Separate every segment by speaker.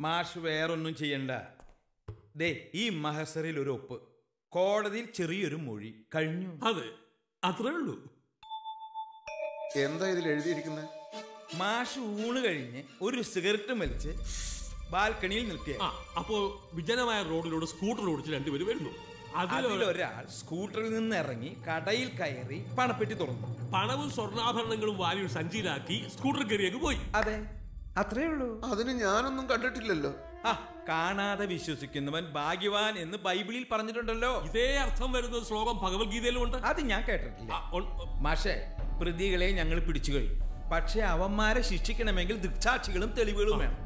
Speaker 1: മാഷ് വേറൊന്നും ചെയ്യണ്ട. ദേ ഈ മഹസറിൽ ഒരു ഒപ്പ്. കോടതിയിൽ ചെറിയൊരു മൊഴി. കഴിഞ്ഞു.
Speaker 2: അതെ അത്രേ ഉള്ളൂ.
Speaker 3: എന്താ ഇതിൽ എഴുതിയിരിക്കുന്നത്
Speaker 1: മാഷ് ഊണ് കഴിഞ്ഞ് ഒരു സിഗരറ്റ് വലിച്ച് ബാൽക്കണിയിൽ നിൽക്കുക.
Speaker 2: അപ്പോ വിജനമായ റോഡിലൂടെ സ്കൂട്ടർ ഓടിച്ച് രണ്ടുപേര് വരുന്നു.
Speaker 1: അതിലൊരാൾ സ്കൂട്ടറിൽ നിന്ന് ഇറങ്ങി കടയിൽ കയറി പണപ്പെട്ടി തുറന്നു.
Speaker 2: പണവും സ്വർണാഭരണങ്ങളും വാരി സഞ്ചിയിലാക്കി സ്കൂട്ടർ കയറിയൊക്കെ പോയി.
Speaker 1: അതെ. അത്രേ ഉള്ളൂ.
Speaker 3: അതിന് ഞാനൊന്നും കണ്ടിട്ടില്ലല്ലോ.
Speaker 1: ആ കാണാതെ വിശ്വസിക്കുന്നവൻ ഭാഗ്യവാൻ എന്ന് ബൈബിളിൽ പറഞ്ഞിട്ടുണ്ടല്ലോ.
Speaker 2: ഇതേ അർത്ഥം വരുന്ന ഒരു ശ്ലോകം ഭഗവത്ഗീതയിലും ഉണ്ട്
Speaker 1: അത് ഞാൻ കേട്ടിട്ടില്ല.
Speaker 2: ആ,
Speaker 1: മാഷേ പ്രതികളെ ഞങ്ങൾ പിടിച്ചു കഴിഞ്ഞു. പക്ഷെ അവന്മാരെ ശിക്ഷിക്കണമെങ്കിൽ ദൃക്സാക്ഷികളും തെളിവുകളും വേണം.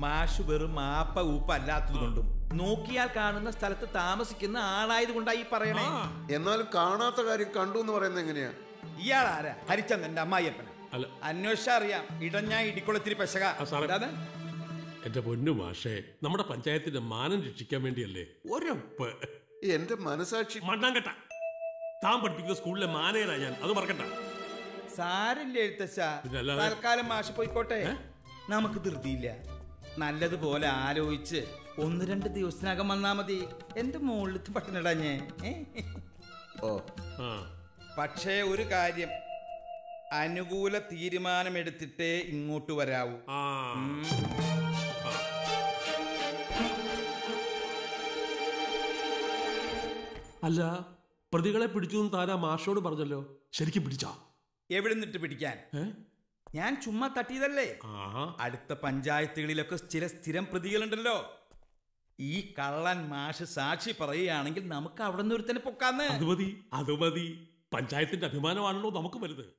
Speaker 1: മാഷു വെറും മാപ്പ ഊപ്പ അല്ലാത്തത് കൊണ്ടും. നോക്കിയാൽ കാണുന്ന സ്ഥലത്ത് താമസിക്കുന്ന ആളായത് കൊണ്ടായി പറയണേ.
Speaker 2: ആ,
Speaker 3: എന്നാലും കാണാത്ത കാര്യം കണ്ടു എന്ന് പറയുന്നത് എങ്ങനെയാ?
Speaker 1: ഇയാൾ ആരാ ഹരിച്ചന്ദ്രന്റെ അമ്മായിയപ്പന. അന്വേഷിച്ചാ അറിയാം. ഇടഞ്ഞ ഇടിക്കുളത്തിരി പെശക.
Speaker 2: എന്റെ പൊന്നു മാഷേ നമ്മുടെ പഞ്ചായത്തിന്റെ മാനം രക്ഷിക്കാൻ വേണ്ടിയല്ലേ? ഒരൊപ്പ്.
Speaker 3: എന്റെ മനസാക്ഷി
Speaker 2: മണ്ണാങ്കട്ട. താൻ പഠിപ്പിക്കുന്ന സ്കൂളിലെ മാനേജരാ ഞാൻ. അത് മറക്കണ്ട.
Speaker 1: സാരില്ല എഴുത്തച്ഛ? തൽക്കാലം മാഷ് പോയിക്കോട്ടെ. നമുക്ക് ധൃതിയില്ല. നല്ലതുപോലെ ആലോചിച്ച് ഒന്ന് രണ്ട് ദിവസത്തിനകം വന്നാ മതി. എന്റെ മുകളിലത്ത് പട്ടിണിടഞ്ഞേ
Speaker 3: ഓ
Speaker 1: പക്ഷേ ഒരു കാര്യം അനുകൂല തീരുമാനമെടുത്തിട്ടേ ഇങ്ങോട്ട് വരാവൂ.
Speaker 2: അല്ല പ്രതികളെ പിടിച്ചു താരാ മാഷോട് പറഞ്ഞല്ലോ. ശരിക്കും പിടിച്ചാ?
Speaker 1: എവിടെ നിന്നിട്ട് പിടിക്കാൻ ഞാൻ ചുമ്മാ തട്ടിയതല്ലേ. അടുത്ത പഞ്ചായത്തുകളിലൊക്കെ ചില സ്ഥിരം പ്രതികളുണ്ടല്ലോ. ഈ കള്ളൻ മാഷ് സാക്ഷി പറയുകയാണെങ്കിൽ നമുക്ക് അവിടെ നിന്ന് ഒരുത്തനെ പൊക്കാന്ന്.
Speaker 2: അത് മതി അത് മതി. പഞ്ചായത്തിന്റെ അഭിമാനമാണല്ലോ നമുക്ക് വലുത്.